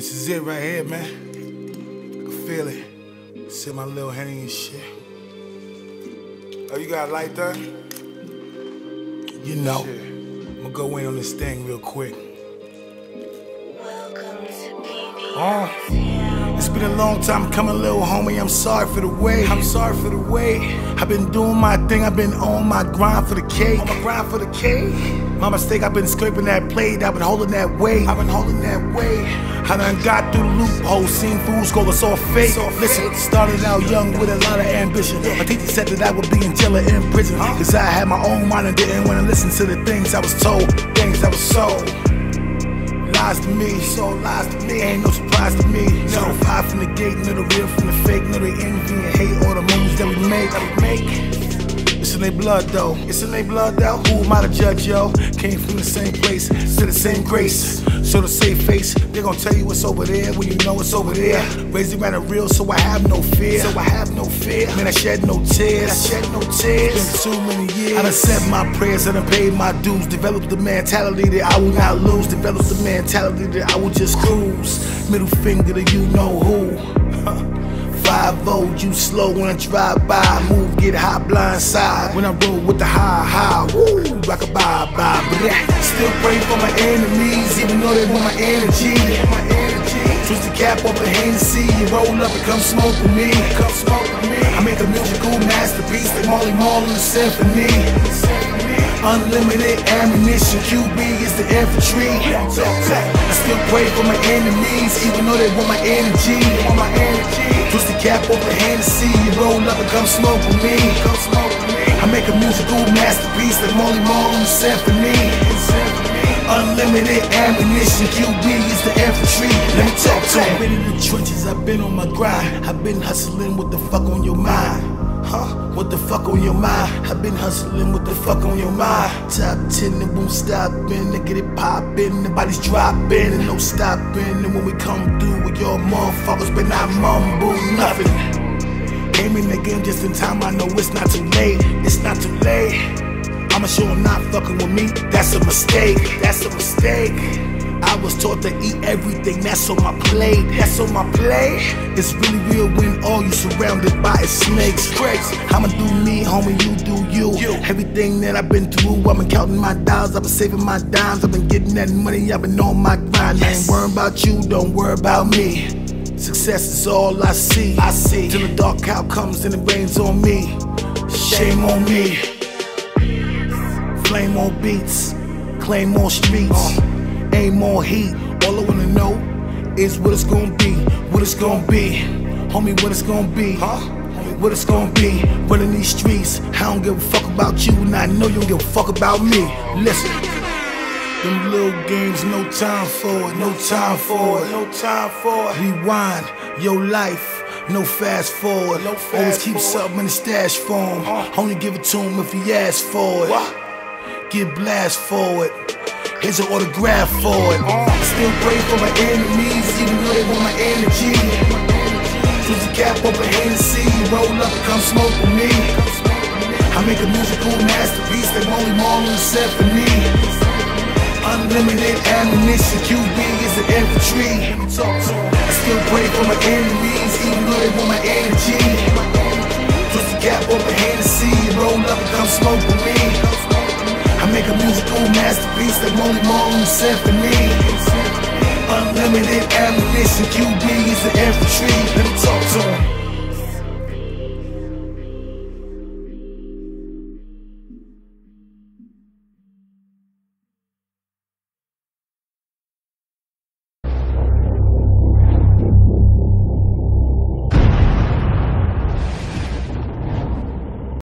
This is it right here, man. I can feel it. See my little henny and shit. Oh, you got a light there? You know. I'm gonna go in on this thing real quick. Oh, it's been a long time coming, little homie. I'm sorry for the wait. I'm sorry for the wait. I've been doing my thing. I've been on my grind for the cake. On my grind for the cake. My mistake. I've been scraping that plate. I've been holding that weight. I've been holding that weight. I done got through the loophole, seen fools go, it's all fake. Listen, started out young with a lot of ambition. My teacher said that I would be in jail or in prison. Cause I had my own mind and didn't wanna listen to the things I was told, things I was sold lies to me, so lies to me. Ain't no surprise to me. No five from the gate, no the real from the fake, no the envy and hate all the moves that we make. That we make. It's in their blood though. It's in their blood though. Who am I to judge, yo? Came from the same place, to the same grace. So the same face, they gon' tell you what's over there when you know it's over there. Raised around the real, so I have no fear. So I have no fear. Man, I shed no tears. I shed no tears. It's been too many years. I done said my prayers, I done paid my dues. Developed the mentality that I will not lose. Developed the mentality that I will just cruise. Middle finger to you know who. 5 you slow when I drive by. Move, get high, blind side. When I roll with the high, high, woo, rock a bye, bye. Still pray for my enemies, even though they want my energy. My energy. Twist the cap off the Hennessy, you roll up and come smoke with me. Come smoke with me. I make a musical masterpiece like Marley Marl in the symphony. Unlimited ammunition, QB is the infantry. I still pray for my enemies, even though they want my energy. Want my energy. Twist the cap off the Hennessy, you roll up and come smoke with me. Come smoke with me. I make a musical masterpiece like Marley Marl in the symphony. Unlimited ammunition, QB is the infantry. Let me talk to I've been in the trenches, I've been on my grind. I've been hustling, what the fuck on your mind? Huh? What the fuck on your mind? I've been hustling, what the fuck on your mind? Top 10 and won't stop in, to get it poppin', the bodies dropping and no stopping. And when we come through with your motherfuckers, but not mumble nothing. Came in the game just in time, I know it's not too late. It's not too late. I'ma show them not fucking with me. That's a mistake. That's a mistake. I was taught to eat everything that's on my plate. That's on my plate. It's really real when all you surrounded by is snakes. Crazy. I'ma do me, homie. You do you. you. Everything that I've been through, I've been counting my dollars. I've been saving my dimes. I've been getting that money. I've been on my grind. Yes. Ain't worrying about you. Don't worry about me. Success is all I see. I see. Till the dark cloud comes and it rains on me. Shame on me. Flame more beats. Claim more streets. Aim more heat. All I wanna know is what it's gonna be. What it's gonna be. Homie, what it's gonna be. Huh? What it's gonna be. Running these streets. I don't give a fuck about you, and I know you don't give a fuck about me. Listen. Them little games, no time for it, no time for it, no time for it. Rewind your life, no fast forward. No fast Always keep forward. something in the stash form. Uh, Only give it to him if he asks for it. What? Get blast for it. Here's an autograph for it. Still pray for my enemies, even though they want my energy. Choose the cap a Hennessy, roll up come smoke with me. I make a musical masterpiece like Marley Marl in the symphony. Unlimited ammunition, QB is the infantry. I still pray for my enemies, even though they want my energy. Masterpiece like Marley Marl in the symphony. Unlimited ammunition, QB is the infantry. Let me talk to him.